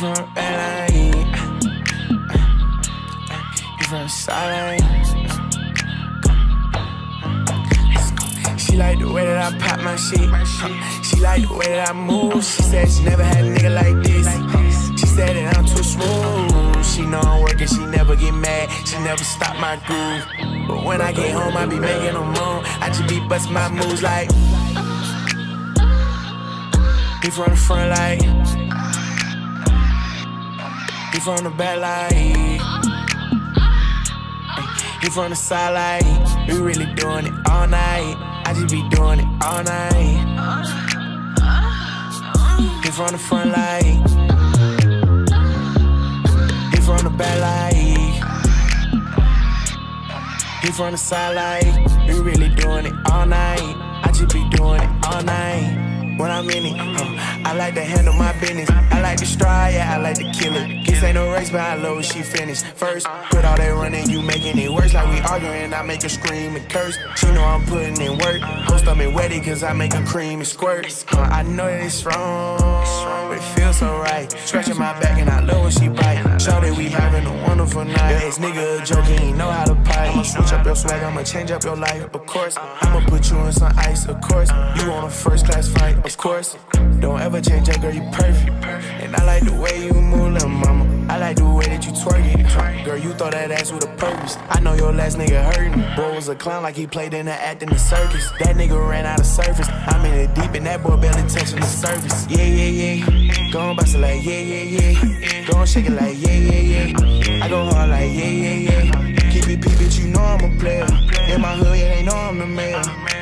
from LA. You from Silent. She like the way that I pop my shit. She like the way that I move. She said she never had a nigga like this. She said that I'm too smooth. She know I'm working, she never get mad. She never stop my groove. But when I get home, I be making them moan. I just be bust my moves like. He from the front like. He from the back like. He from the side like. We really doing it all night. I just be doing it all night. He from the front like. He from the back like. He from the side like. We really doing it all night. I just be doing it all night when I'm in it. Huh. I like to handle my business. I like to stride, yeah, I like to kill it. This ain't no race, but I love she finished. First, put all that running, you making it worse. Like we arguing, I make her scream and curse. She know I'm putting in work. Host up and wetty, cause I make her cream and squirt. Huh. I know it's wrong, but it feels so right. Scratching my back and I love when she bite. Show that we having a wonderful night. This nigga a joke, he ain't know how to pipe. I'ma switch up your swag, I'ma change up your life, of course. I'ma put you in some ice, of course. You on a first class flight, of course. Don't ever change up, girl, you perfect. And I like the way you move, little mama. I like the way that you twerk it. You throw that ass with a purpose. I know your last nigga hurting. Boy was a clown like he played in the act in the circus. That nigga ran out of surface. I'm in it deep and that boy barely touching the surface. Yeah, yeah, yeah. Go on, bust it like yeah, yeah, yeah. Go on, shake it like yeah, yeah, yeah.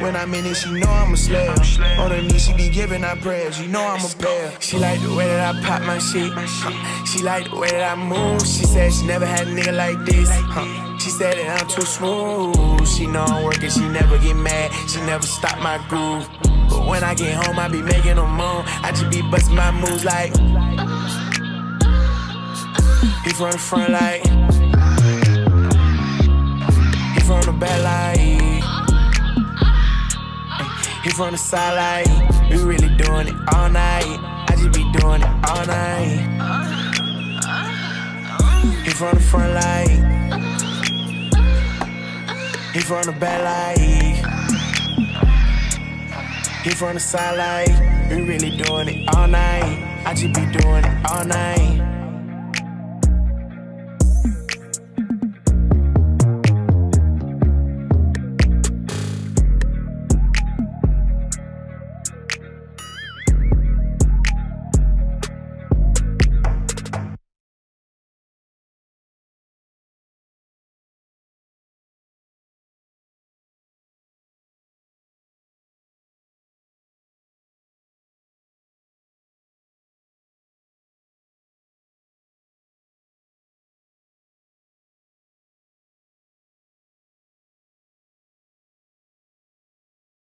When I'm in it, she know I'm a slayer. On her knees, she be giving out prayers. You know I'm a player. She like the way that I pop my shit. Uh, she like the way that I move. She said she never had a nigga like uh, this. She said that I'm too smooth. She know I'm working, she never get mad. She never stop my groove. But when I get home, I be making them moan. I just be busting my moves like. He from the front like. From the side like. We really doing it all night. I just be doing it all night. He from the front like. He from the back like. He from the side like. We really doing it all night. I just be doing it all night.